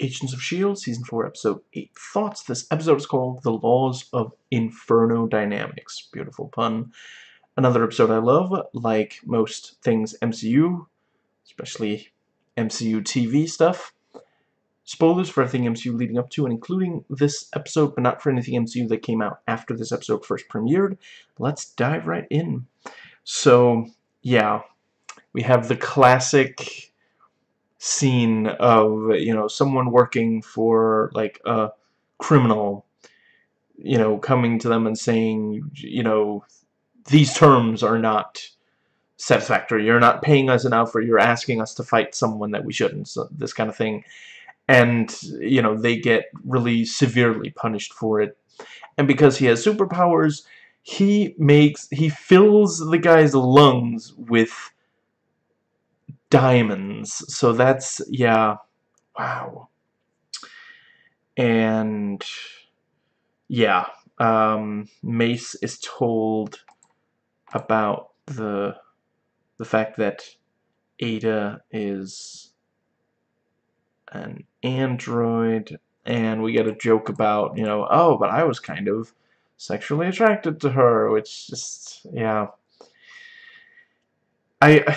Agents of S.H.I.E.L.D., Season 4, Episode 8 Thoughts. This episode is called The Laws of Inferno Dynamics. Beautiful pun. Another episode I love, like most things MCU, especially MCU TV stuff. Spoilers for everything MCU leading up to and including this episode, but not for anything MCU that came out after this episode first premiered. Let's dive right in. So, yeah, we have the classic scene of you know someone working for like a criminal you know coming to them and saying you know these terms are not satisfactory. You're not paying us enough or you're asking us to fight someone that we shouldn't so this kind of thing. And you know they get really severely punished for it. And because he has superpowers he makes he fills the guy's lungs with diamonds. So that's, yeah, wow. And, yeah, um, Mace is told about the, the fact that Ada is an android, and we get a joke about, you know, oh, but I was kind of sexually attracted to her, which just, yeah. I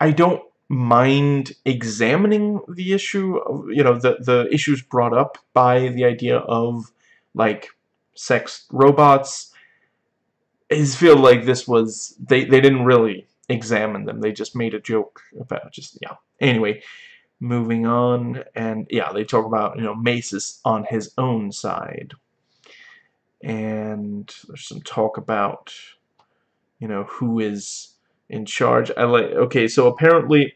I don't mind examining the issue of, you know, the, the issues brought up by the idea of, like, sex robots. I just feel like this was, they, they didn't really examine them. They just made a joke about just, yeah. Anyway, moving on, and yeah, they talk about, you know, Mace is on his own side. And there's some talk about, you know, who is in charge. I like okay, so apparently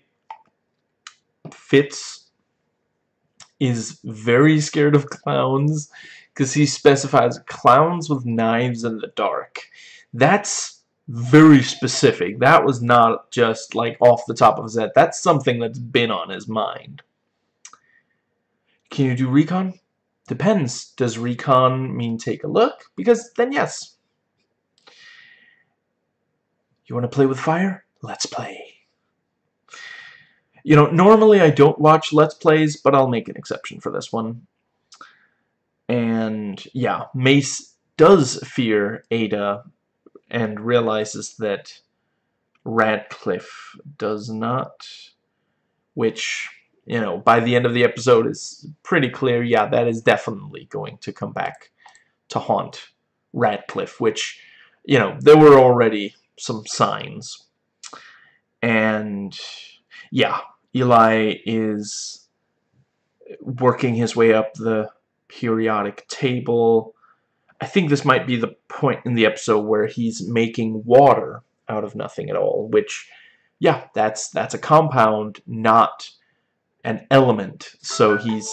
Fitz is very scared of clowns because he specifies clowns with knives in the dark. That's very specific. That was not just like off the top of his head. That's something that's been on his mind. Can you do recon? Depends. Does recon mean take a look? Because then yes. You want to play with fire? Let's play. You know, normally I don't watch Let's Plays, but I'll make an exception for this one. And, yeah, Mace does fear Ada and realizes that Radcliffe does not, which, you know, by the end of the episode is pretty clear, yeah, that is definitely going to come back to haunt Radcliffe, which, you know, there were already some signs. And yeah, Eli is working his way up the periodic table. I think this might be the point in the episode where he's making water out of nothing at all, which, yeah, that's that's a compound, not an element. So he's,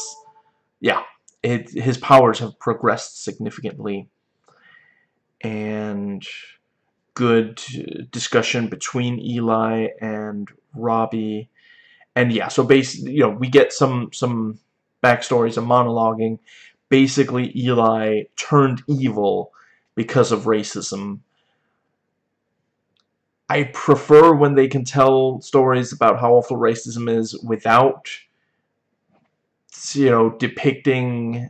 yeah, it, his powers have progressed significantly. And good discussion between Eli and Robbie. And yeah, so basically, you know, we get some some backstories, and monologuing. Basically, Eli turned evil because of racism. I prefer when they can tell stories about how awful racism is without, you know, depicting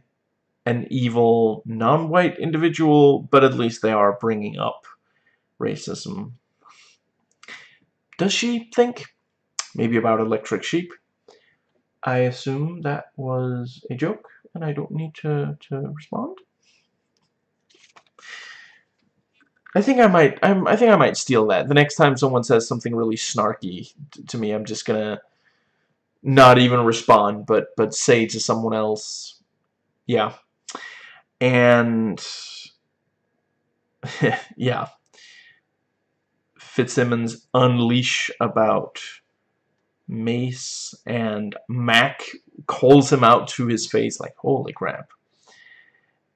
an evil non-white individual, but at least they are bringing up racism. Does she think? Maybe about electric sheep? I assume that was a joke, and I don't need to, to respond. I think I might. I'm, I think I might steal that. The next time someone says something really snarky to me, I'm just gonna not even respond, but but say to someone else, yeah. And yeah, Fitzsimmons unleash about Mace, and Mack calls him out to his face like, holy crap.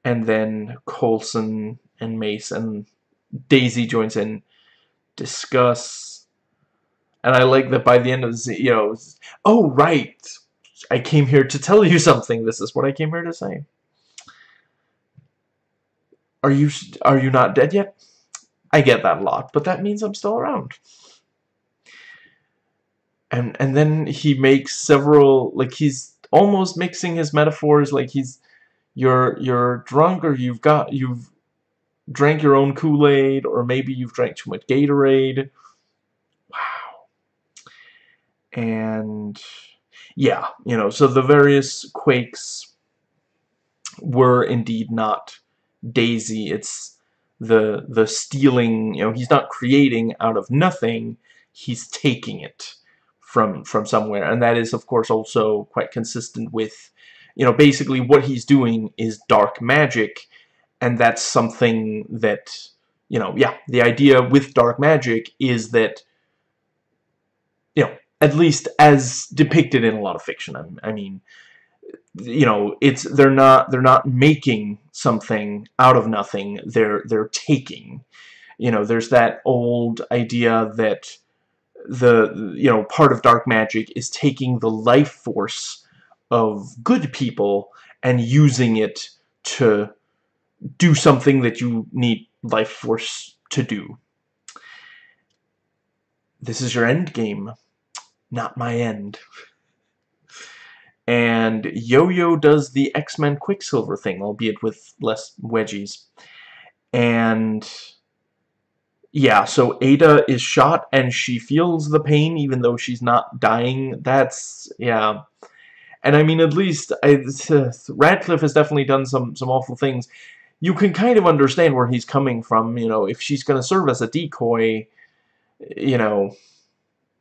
And then Coulson and Mace and Daisy joins in, discuss, and I like that by the end of the, you know, oh, right, I came here to tell you something. This is what I came here to say. Are you, are you not dead yet? I get that a lot, but that means I'm still around. And and then he makes several like he's almost mixing his metaphors like he's you're you're drunk or you've got you've drank your own Kool-Aid or maybe you've drank too much Gatorade. Wow. And yeah, you know, so the various quakes were indeed not Daisy. It's the the stealing, you know, he's not creating out of nothing, he's taking it from from somewhere. And that is of course also quite consistent with you know, basically what he's doing is dark magic and that's something that you know, yeah, the idea with dark magic is that you know, at least as depicted in a lot of fiction. I, I mean, you know, it's they're not they're not making something out of nothing. They're they're taking. You know, there's that old idea that the you know part of dark magic is taking the life force of good people and using it to do something that you need life force to do. This is your end game, not my end. And Yo-Yo does the X-Men Quicksilver thing, albeit with less wedgies. And yeah, so Ada is shot and she feels the pain even though she's not dying. That's, yeah. And I mean, at least I, uh, Radcliffe has definitely done some, some awful things. You can kind of understand where he's coming from, you know, if she's going to serve as a decoy, you know,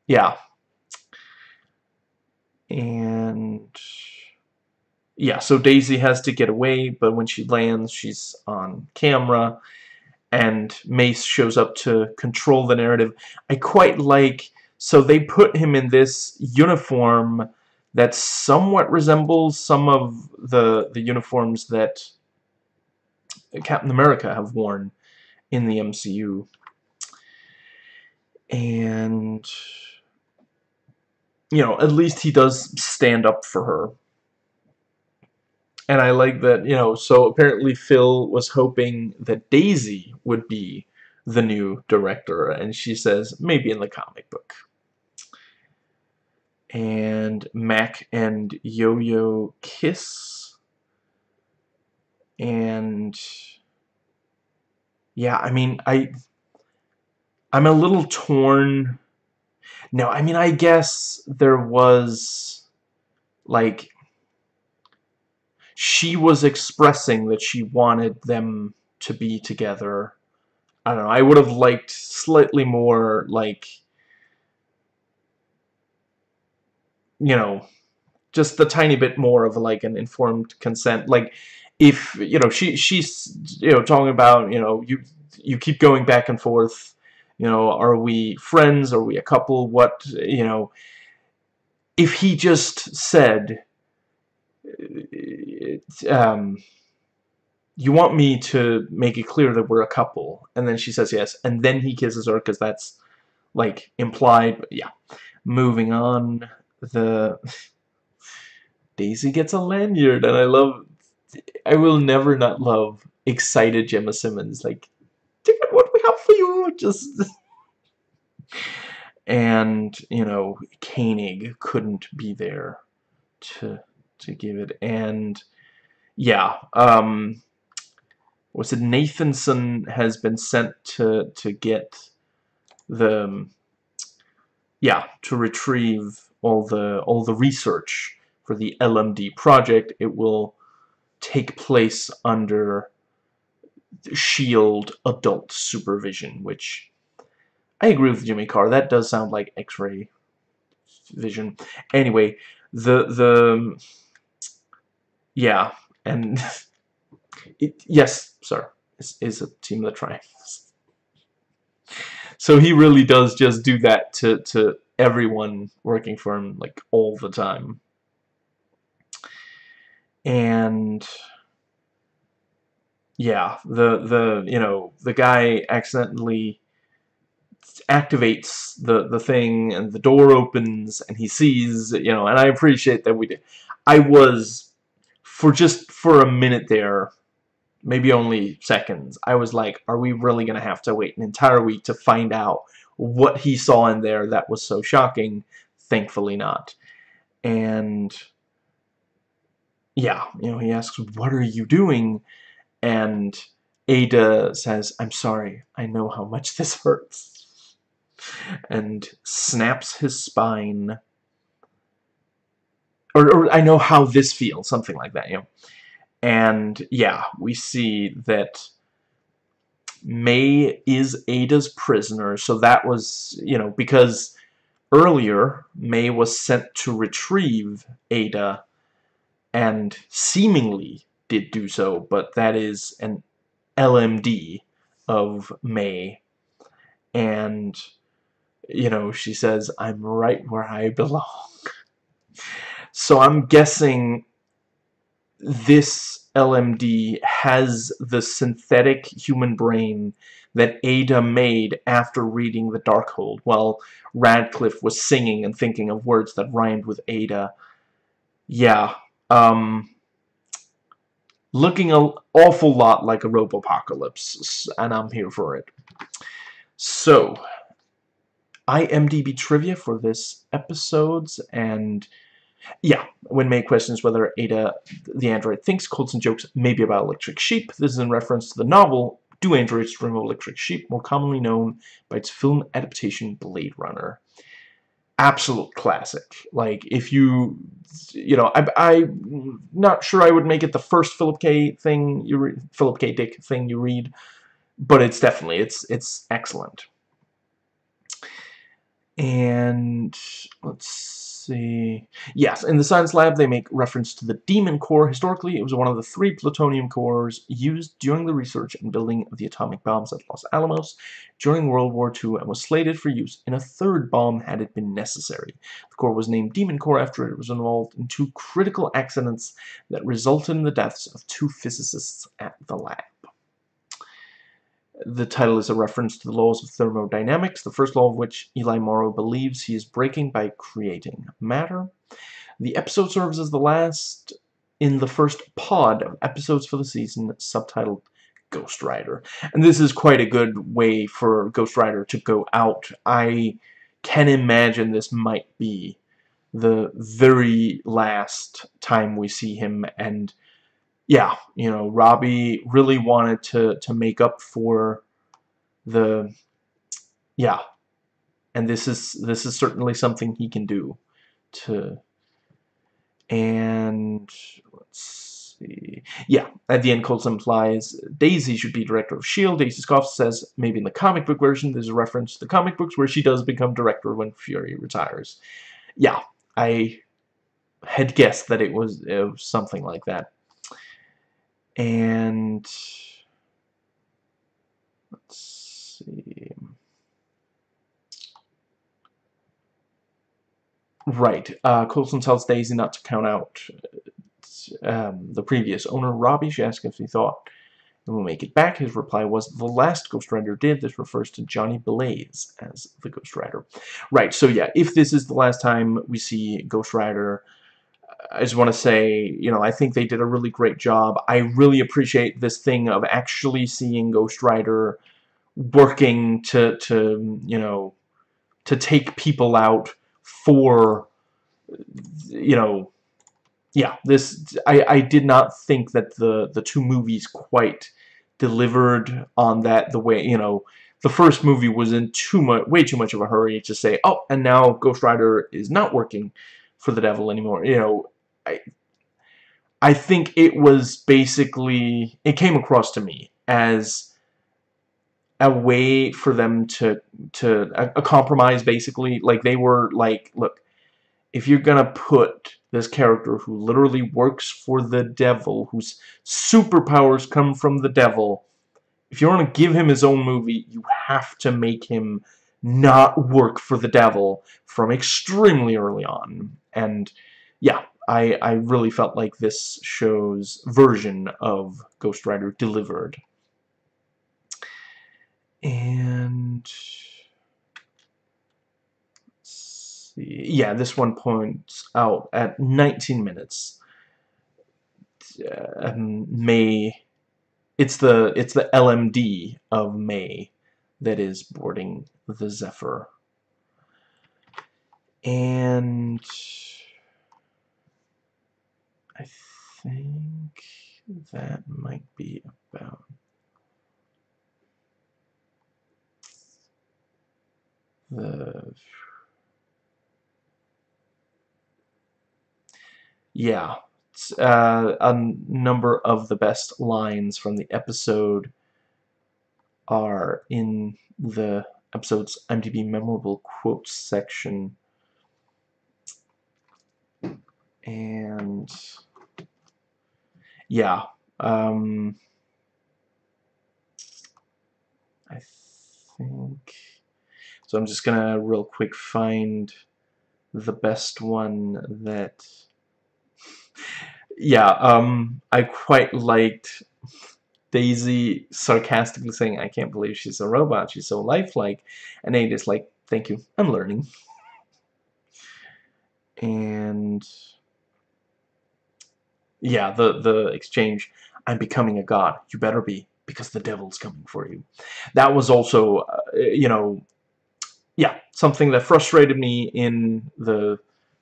yeah. And yeah, so Daisy has to get away, but when she lands, she's on camera, and Mace shows up to control the narrative. I quite like, so they put him in this uniform that somewhat resembles some of the, the uniforms that Captain America have worn in the MCU. And you know, at least he does stand up for her. And I like that, you know, so apparently Phil was hoping that Daisy would be the new director, and she says, maybe in the comic book. And Mack and Yo-Yo kiss. And yeah, I mean, I I'm a little torn no, I mean, I guess there was, like, she was expressing that she wanted them to be together. I don't know, I would have liked slightly more, like, you know, just the tiny bit more of, like, an informed consent. Like, if, you know, she she's, you know, talking about, you know, you you keep going back and forth you know, are we friends? Are we a couple? What, you know, if he just said, um, you want me to make it clear that we're a couple, and then she says yes, and then he kisses her because that's, like, implied, yeah. Moving on, the... Daisy gets a lanyard, and I love... I will never not love excited Jemma Simmons, like, what you, just... and, you know, Koenig couldn't be there to, to give it, and, yeah, um, was it Nathanson has been sent to, to get the, yeah, to retrieve all the, all the research for the LMD project. It will take place under SHIELD adult supervision, which I agree with Jimmy Carr. That does sound like X-ray vision. Anyway, the the yeah, and it, yes, sir, is is a team that triumphs. So he really does just do that to to everyone working for him like all the time. And yeah, the the you know the guy accidentally activates the the thing and the door opens and he sees you know and I appreciate that we did. I was for just for a minute there maybe only seconds I was like are we really gonna have to wait an entire week to find out what he saw in there that was so shocking thankfully not and yeah, you know, he asks, what are you doing? And Ada says, I'm sorry, I know how much this hurts. And snaps his spine. Or, or I know how this feels, something like that, you know. And yeah, we see that May is Ada's prisoner, so that was, you know, because earlier May was sent to retrieve Ada and seemingly did do so, but that is an LMD of May. And, you know, she says, I'm right where I belong. So I'm guessing this LMD has the synthetic human brain that Ada made after reading The Darkhold while Radcliffe was singing and thinking of words that rhymed with Ada. Yeah, um, looking an awful lot like a Robopocalypse, and I'm here for it. So, IMDb trivia for this episodes, and yeah, when May questions whether Ada, the android, thinks Coulson jokes may be about electric sheep, this is in reference to the novel Do Androids Dream of Electric Sheep, more commonly known by its film adaptation Blade Runner absolute classic. Like, if you, you know, I, I'm not sure I would make it the first Philip K. thing you read, Philip K. Dick thing you read, but it's definitely, it's, it's excellent. And, let's see. Yes, in the science lab they make reference to the Demon Core. Historically, it was one of the three plutonium cores used during the research and building of the atomic bombs at Los Alamos during World War II and was slated for use in a third bomb had it been necessary. The core was named Demon Core after it was involved in two critical accidents that resulted in the deaths of two physicists at the lab. The title is a reference to the laws of thermodynamics, the first law of which Eli Morrow believes he is breaking by creating matter. The episode serves as the last in the first pod of episodes for the season, subtitled Ghost Rider. And this is quite a good way for Ghost Rider to go out. I can imagine this might be the very last time we see him and yeah, you know, Robbie really wanted to to make up for the yeah. And this is this is certainly something he can do to and let's see. Yeah, at the end Coulson implies Daisy should be director of S.H.I.E.L.D. Daisy Scoff says maybe in the comic book version there's a reference to the comic books where she does become director when Fury retires. Yeah, I had guessed that it was, it was something like that and let's see. Right uh, Coulson tells Daisy not to count out um, the previous owner Robbie. She asked if he thought and will make it back. His reply was the last Ghost Rider did. This refers to Johnny Blaze as the Ghost Rider right so yeah if this is the last time we see Ghost Rider I just want to say, you know, I think they did a really great job. I really appreciate this thing of actually seeing Ghost Rider working to, to you know, to take people out for, you know, yeah, this, I, I did not think that the, the two movies quite delivered on that the way, you know, the first movie was in too much, way too much of a hurry to say, oh, and now Ghost Rider is not working for the devil anymore. You know, I, I think it was basically, it came across to me as a way for them to, to, a, a compromise basically. Like they were like, look, if you're gonna put this character who literally works for the devil, whose superpowers come from the devil, if you want to give him his own movie, you have to make him not work for the devil from extremely early on. And yeah, I, I really felt like this show's version of Ghost Rider delivered. And yeah, this one points out at 19 minutes. Uh, May, it's the it's the LMD of May that is boarding the Zephyr. And I think that might be about the yeah uh, a number of the best lines from the episode are in the episode's IMDb memorable quotes section. And yeah um, I think so I'm just gonna real quick find the best one that yeah um I quite liked Daisy sarcastically saying I can't believe she's a robot. She's so lifelike. And Ada is like thank you. I'm learning. And yeah the the exchange I'm becoming a god. You better be because the devil's coming for you. That was also uh, you know yeah something that frustrated me in the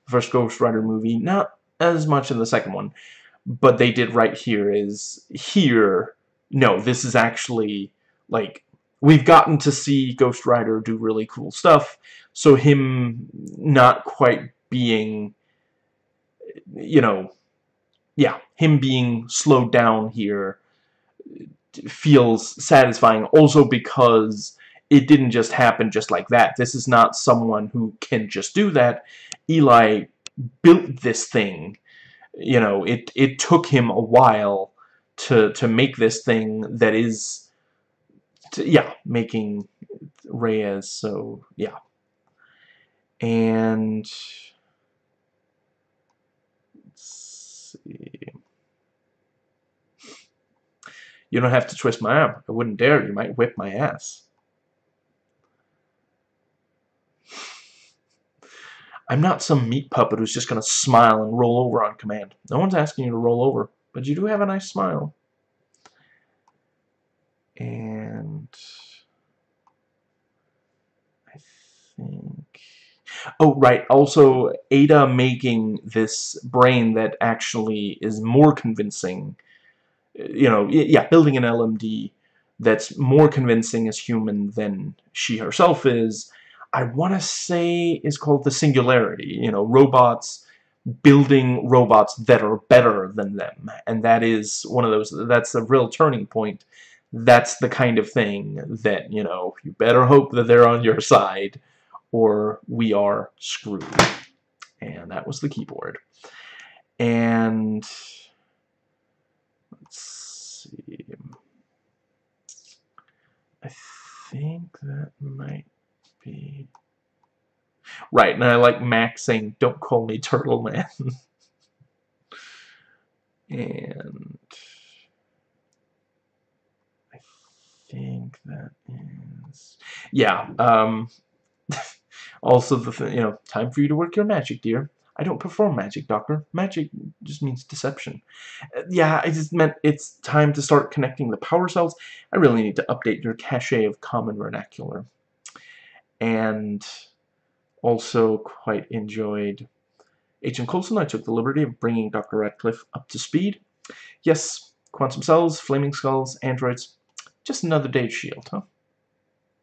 first Ghost Rider movie. Not as much in the second one but they did right here is here no this is actually like we've gotten to see Ghost Rider do really cool stuff so him not quite being you know yeah, him being slowed down here feels satisfying also because it didn't just happen just like that. This is not someone who can just do that. Eli built this thing. You know, it, it took him a while to, to make this thing that is, to, yeah, making Reyes, so, yeah. And let's see. You don't have to twist my arm. I wouldn't dare. You might whip my ass. I'm not some meat puppet who's just to smile and roll over on command. No one's asking you to roll over, but you do have a nice smile. And I think Oh, right. Also, Ada making this brain that actually is more convincing. You know, yeah, building an LMD that's more convincing as human than she herself is, I want to say is called the singularity. You know, robots building robots that are better than them. And that is one of those, that's a real turning point. That's the kind of thing that, you know, you better hope that they're on your side or we are screwed. And that was the keyboard. And let's see. I think that might be right. And I like Max saying, "Don't call me Turtle Man." and I think that is yeah. Um, also, the you know, time for you to work your magic, dear. I don't perform magic, Doctor. Magic just means deception. Uh, yeah, I just meant it's time to start connecting the power cells. I really need to update your cache of common vernacular. And also quite enjoyed Agent Coulson. I took the liberty of bringing Dr. Radcliffe up to speed. Yes, quantum cells, flaming skulls, androids. Just another day shield, huh?